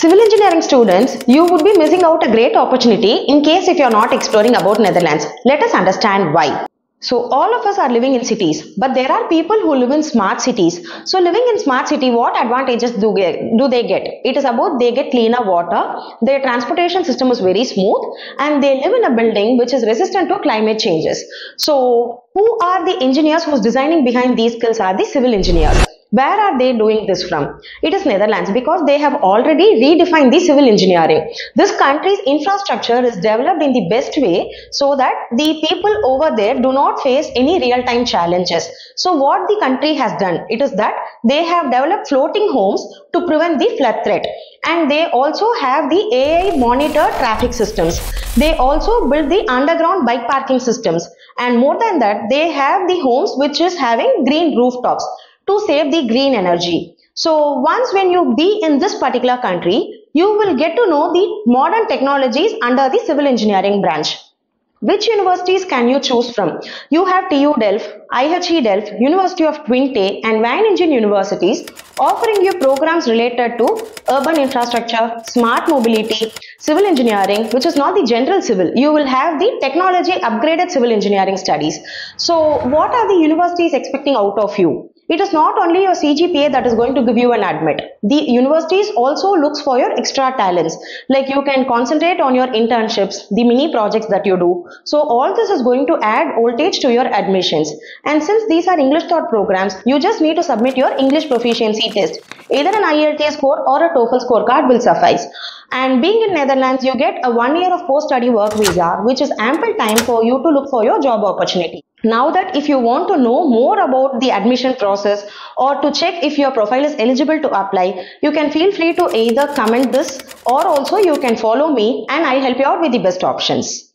Civil engineering students, you would be missing out a great opportunity in case if you are not exploring about Netherlands. Let us understand why. So all of us are living in cities, but there are people who live in smart cities. So living in smart city, what advantages do, get, do they get? It is about they get cleaner water, their transportation system is very smooth, and they live in a building which is resistant to climate changes. So who are the engineers who's designing behind these skills are the civil engineers. Where are they doing this from? It is Netherlands because they have already redefined the civil engineering. This country's infrastructure is developed in the best way so that the people over there do not face any real-time challenges. So what the country has done, it is that they have developed floating homes to prevent the flood threat and they also have the AI monitor traffic systems. They also build the underground bike parking systems and more than that they have the homes which is having green rooftops to save the green energy. So once when you be in this particular country, you will get to know the modern technologies under the civil engineering branch. Which universities can you choose from? You have TU Delft, IHE Delft, University of Twente and Wageningen universities offering you programs related to urban infrastructure, smart mobility, civil engineering which is not the general civil. You will have the technology upgraded civil engineering studies. So what are the universities expecting out of you? It is not only your CGPA that is going to give you an admit. The universities also looks for your extra talents. Like you can concentrate on your internships, the mini projects that you do. So all this is going to add voltage to your admissions. And since these are English taught programs, you just need to submit your English proficiency test. Either an IELTS score or a TOEFL scorecard will suffice. And being in Netherlands, you get a one year of post-study work visa, which is ample time for you to look for your job opportunity. Now that if you want to know more about the admission process or to check if your profile is eligible to apply, you can feel free to either comment this or also you can follow me and I'll help you out with the best options.